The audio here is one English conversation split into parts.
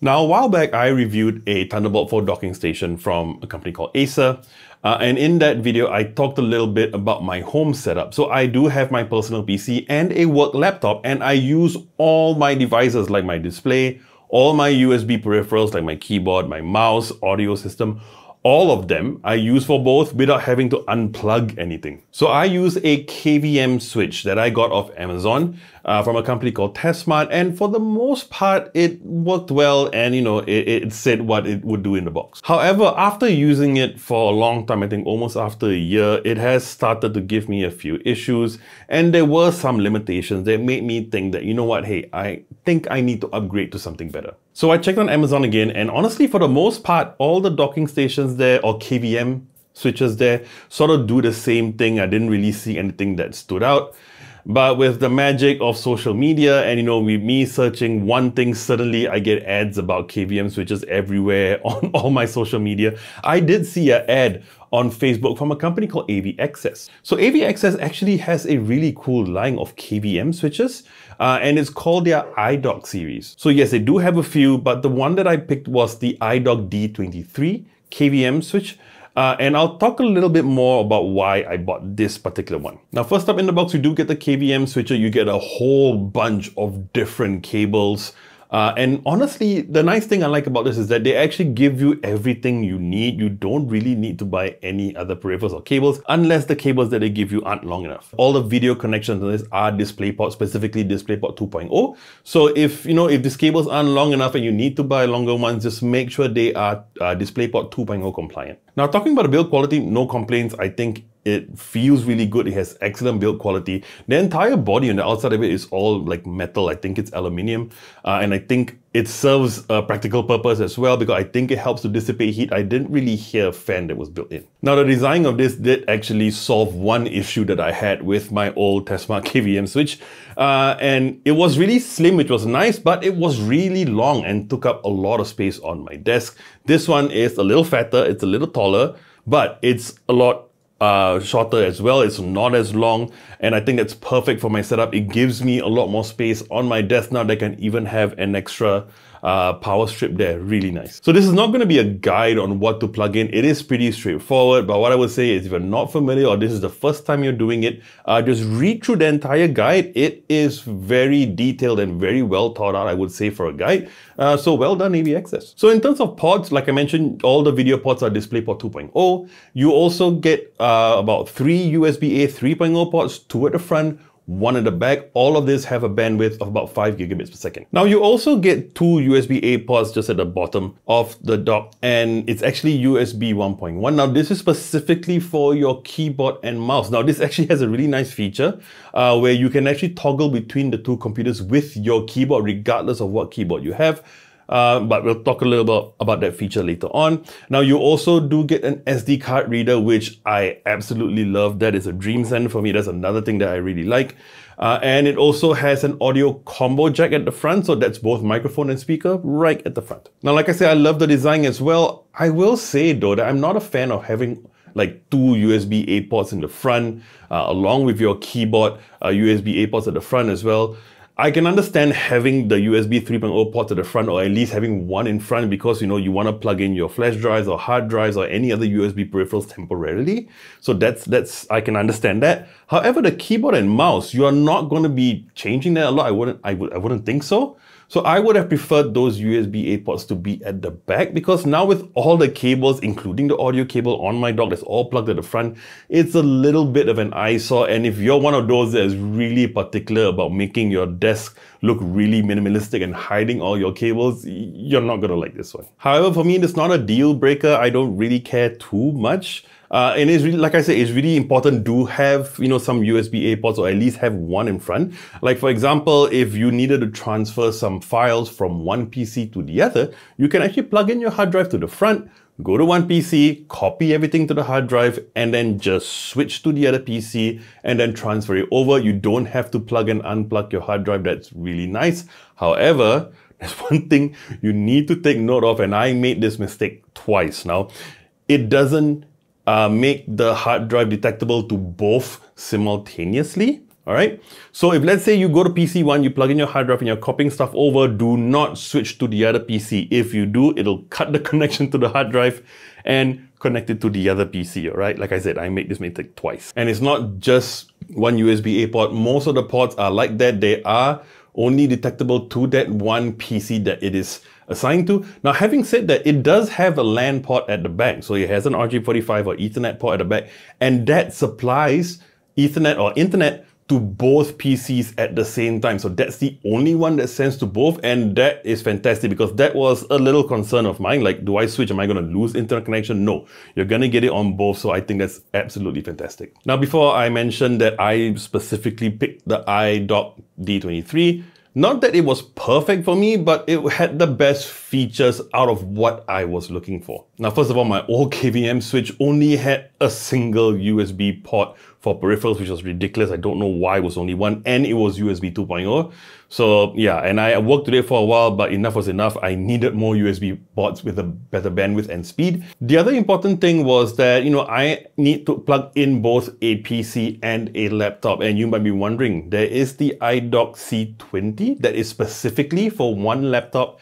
Now, a while back, I reviewed a Thunderbolt 4 docking station from a company called Acer. Uh, and in that video, I talked a little bit about my home setup. So I do have my personal PC and a work laptop, and I use all my devices like my display, all my USB peripherals like my keyboard, my mouse, audio system, all of them I use for both without having to unplug anything. So I use a KVM switch that I got off Amazon uh, from a company called Tesmart and for the most part it worked well and you know it, it said what it would do in the box. However, after using it for a long time, I think almost after a year, it has started to give me a few issues and there were some limitations that made me think that, you know what, hey, I think I need to upgrade to something better. So I checked on Amazon again and honestly for the most part, all the docking stations there or KVM switches there sort of do the same thing. I didn't really see anything that stood out. But with the magic of social media and you know, with me searching one thing, suddenly I get ads about KVM switches everywhere on all my social media. I did see an ad on Facebook from a company called AV Access. So AV Access actually has a really cool line of KVM switches uh, and it's called their iDock series. So yes, they do have a few, but the one that I picked was the iDock D23 KVM switch. Uh, and I'll talk a little bit more about why I bought this particular one. Now, first up in the box, you do get the KVM switcher. You get a whole bunch of different cables, uh, and honestly, the nice thing I like about this is that they actually give you everything you need. You don't really need to buy any other peripherals or cables unless the cables that they give you aren't long enough. All the video connections on this are DisplayPort, specifically DisplayPort 2.0. So if you know if these cables aren't long enough and you need to buy longer ones, just make sure they are uh, DisplayPort 2.0 compliant. Now talking about the build quality, no complaints. I think it feels really good. It has excellent build quality. The entire body on the outside of it is all like metal. I think it's aluminium. Uh, and I think it serves a practical purpose as well because I think it helps to dissipate heat. I didn't really hear a fan that was built in. Now the design of this did actually solve one issue that I had with my old Tesmart KVM switch. Uh, and it was really slim, which was nice, but it was really long and took up a lot of space on my desk. This one is a little fatter, it's a little taller, but it's a lot uh, shorter as well. It's not as long and I think that's perfect for my setup. It gives me a lot more space on my desk now that I can even have an extra uh, power strip there, really nice. So this is not going to be a guide on what to plug in. It is pretty straightforward, but what I would say is if you're not familiar or this is the first time you're doing it, uh, just read through the entire guide. It is very detailed and very well thought out, I would say, for a guide. Uh, so well done, AV Access. So in terms of ports, like I mentioned, all the video ports are DisplayPort 2.0. You also get uh, about three USB-A 3.0 ports, two at the front, one at the back. All of this have a bandwidth of about 5 gigabits per second. Now you also get two USB-A ports just at the bottom of the dock and it's actually USB 1.1. Now this is specifically for your keyboard and mouse. Now this actually has a really nice feature uh, where you can actually toggle between the two computers with your keyboard regardless of what keyboard you have. Uh, but we'll talk a little bit about that feature later on. Now you also do get an SD card reader, which I absolutely love. That is a dream send for me. That's another thing that I really like. Uh, and it also has an audio combo jack at the front, so that's both microphone and speaker right at the front. Now, like I said, I love the design as well. I will say though that I'm not a fan of having like two USB-A ports in the front, uh, along with your keyboard, uh, USB-A ports at the front as well. I can understand having the USB 3.0 port at the front or at least having one in front because you know you want to plug in your flash drives or hard drives or any other USB peripherals temporarily. So that's that's I can understand that. However, the keyboard and mouse, you are not going to be changing that a lot. I wouldn't I would I wouldn't think so. So I would have preferred those USB-A ports to be at the back because now with all the cables, including the audio cable on my dock that's all plugged at the front, it's a little bit of an eyesore. And if you're one of those that is really particular about making your desk look really minimalistic and hiding all your cables, you're not gonna like this one. However, for me, it's not a deal breaker. I don't really care too much. Uh, and it's really, like I said, it's really important to have, you know, some USB-A ports or at least have one in front. Like for example, if you needed to transfer some files from one PC to the other, you can actually plug in your hard drive to the front, go to one PC, copy everything to the hard drive, and then just switch to the other PC and then transfer it over. You don't have to plug and unplug your hard drive. That's really nice. However, there's one thing you need to take note of, and I made this mistake twice now. It doesn't uh, make the hard drive detectable to both simultaneously. All right. So if let's say you go to PC1, you plug in your hard drive and you're copying stuff over, do not switch to the other PC. If you do, it'll cut the connection to the hard drive and connect it to the other PC. All right. Like I said, I made this mistake twice. And it's not just one USB A port. Most of the ports are like that. They are only detectable to that one PC that it is assigned to. Now, having said that, it does have a LAN port at the back. So it has an RJ45 or Ethernet port at the back, and that supplies Ethernet or internet to both PCs at the same time. So that's the only one that sends to both. And that is fantastic because that was a little concern of mine. Like, do I switch? Am I going to lose internet connection? No, you're going to get it on both. So I think that's absolutely fantastic. Now, before I mentioned that I specifically picked the iDock D23, not that it was perfect for me, but it had the best features out of what I was looking for. Now, first of all, my old KVM switch only had a single USB port for peripherals, which was ridiculous. I don't know why it was only one, and it was USB 2.0. So yeah, and I worked with it for a while, but enough was enough. I needed more USB ports with a better bandwidth and speed. The other important thing was that, you know, I need to plug in both a PC and a laptop. And you might be wondering, there is the iDock C20 that is specifically for one laptop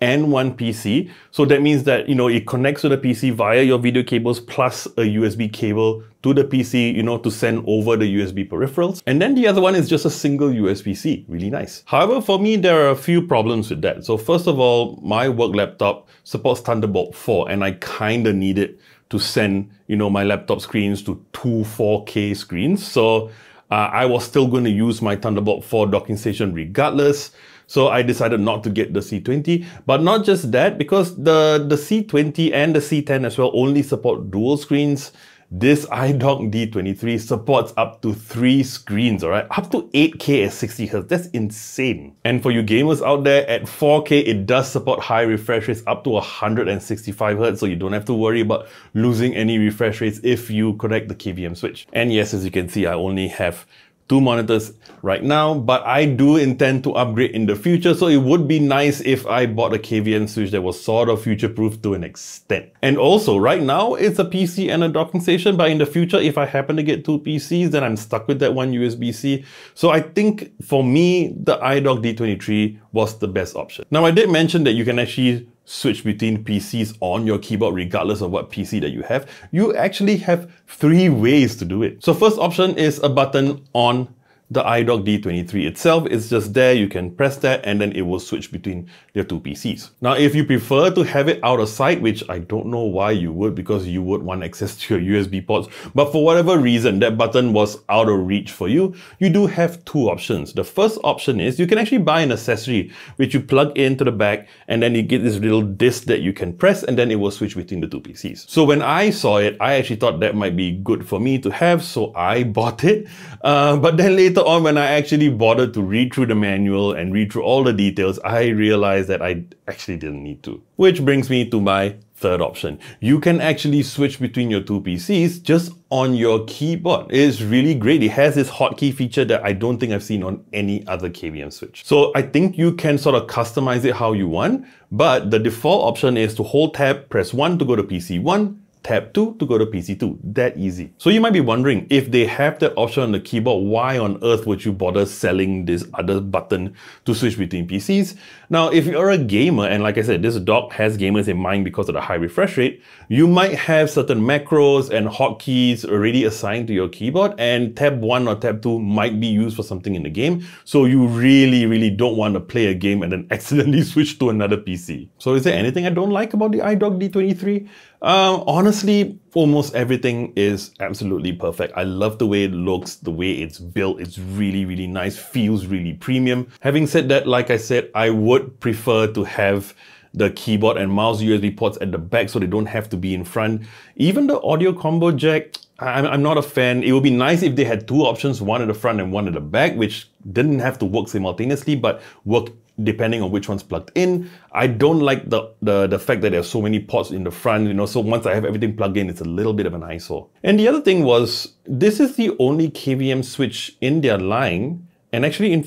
and one PC. So that means that, you know, it connects to the PC via your video cables plus a USB cable to the PC, you know, to send over the USB peripherals. And then the other one is just a single USB-C, really nice. However, for me, there are a few problems with that. So first of all, my work laptop supports Thunderbolt 4 and I kind of need it to send, you know, my laptop screens to two 4K screens. So uh, I was still going to use my Thunderbolt 4 docking station regardless. So I decided not to get the C20, but not just that, because the, the C20 and the C10 as well only support dual screens. This iDock D23 supports up to three screens, alright? Up to 8K at 60Hz, that's insane. And for you gamers out there, at 4K, it does support high refresh rates up to 165Hz, so you don't have to worry about losing any refresh rates if you connect the KVM switch. And yes, as you can see, I only have two monitors right now, but I do intend to upgrade in the future. So it would be nice if I bought a KVM switch that was sort of future-proof to an extent. And also right now it's a PC and a docking station, but in the future, if I happen to get two PCs, then I'm stuck with that one USB-C. So I think for me, the iDock D23 was the best option. Now I did mention that you can actually switch between PCs on your keyboard regardless of what PC that you have, you actually have three ways to do it. So first option is a button on the iDock D23 itself is just there, you can press that and then it will switch between your two PCs. Now if you prefer to have it out of sight, which I don't know why you would because you would want access to your USB ports, but for whatever reason that button was out of reach for you, you do have two options. The first option is you can actually buy an accessory which you plug into the back and then you get this little disc that you can press and then it will switch between the two PCs. So when I saw it, I actually thought that might be good for me to have, so I bought it. Uh, but then later later on, when I actually bothered to read through the manual and read through all the details, I realized that I actually didn't need to. Which brings me to my third option. You can actually switch between your two PCs just on your keyboard. It is really great. It has this hotkey feature that I don't think I've seen on any other KVM switch. So I think you can sort of customize it how you want, but the default option is to hold tab, press 1 to go to PC 1, tab 2 to go to PC2. That easy. So you might be wondering, if they have that option on the keyboard, why on earth would you bother selling this other button to switch between PCs? Now, if you're a gamer, and like I said, this dock has gamers in mind because of the high refresh rate, you might have certain macros and hotkeys already assigned to your keyboard, and tab 1 or tab 2 might be used for something in the game. So you really, really don't want to play a game and then accidentally switch to another PC. So is there anything I don't like about the iDock D23? Um, honestly, almost everything is absolutely perfect. I love the way it looks, the way it's built. It's really, really nice, feels really premium. Having said that, like I said, I would prefer to have the keyboard and mouse USB ports at the back so they don't have to be in front. Even the audio combo jack, I'm, I'm not a fan. It would be nice if they had two options, one at the front and one at the back, which didn't have to work simultaneously, but work depending on which one's plugged in. I don't like the, the, the fact that there's so many ports in the front, you know, so once I have everything plugged in, it's a little bit of an eyesore. And the other thing was, this is the only KVM switch in their line, and actually in,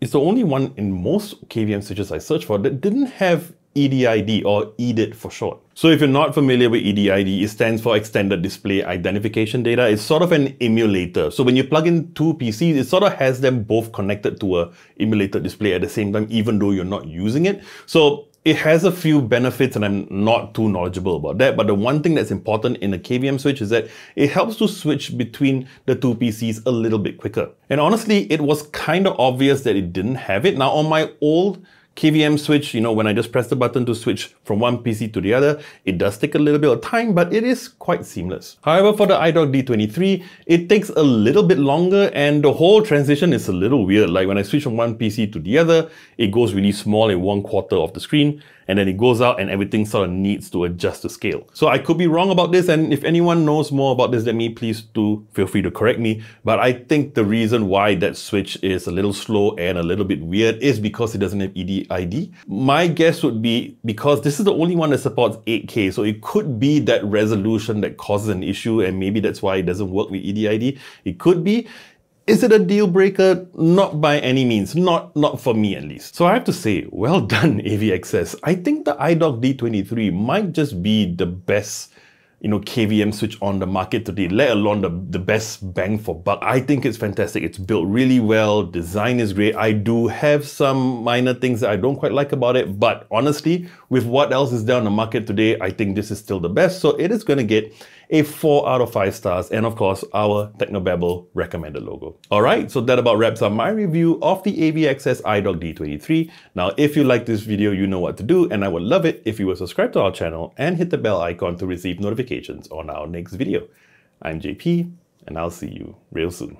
it's the only one in most KVM switches I searched for that didn't have EDID or EDID for short. So if you're not familiar with EDID, it stands for Extended Display Identification Data. It's sort of an emulator. So when you plug in two PCs, it sort of has them both connected to a emulated display at the same time, even though you're not using it. So it has a few benefits and I'm not too knowledgeable about that. But the one thing that's important in a KVM switch is that it helps to switch between the two PCs a little bit quicker. And honestly, it was kind of obvious that it didn't have it. Now on my old KVM switch, you know, when I just press the button to switch from one PC to the other, it does take a little bit of time, but it is quite seamless. However, for the iDock D23, it takes a little bit longer and the whole transition is a little weird. Like when I switch from one PC to the other, it goes really small in one quarter of the screen and then it goes out and everything sort of needs to adjust to scale. So I could be wrong about this and if anyone knows more about this than me, please do feel free to correct me. But I think the reason why that switch is a little slow and a little bit weird is because it doesn't have EDID. My guess would be because this is the only one that supports 8K, so it could be that resolution that causes an issue and maybe that's why it doesn't work with EDID. It could be. Is it a deal breaker? Not by any means, not, not for me at least. So I have to say, well done AV Access. I think the iDock D23 might just be the best you know, KVM switch on the market today, let alone the, the best bang for buck. I think it's fantastic. It's built really well. Design is great. I do have some minor things that I don't quite like about it, but honestly, with what else is there on the market today, I think this is still the best. So it is going to get a 4 out of 5 stars and of course our Technobabble recommended logo. Alright, so that about wraps up my review of the AV Access iDock D23. Now if you like this video, you know what to do and I would love it if you would subscribe to our channel and hit the bell icon to receive notifications on our next video. I'm JP and I'll see you real soon.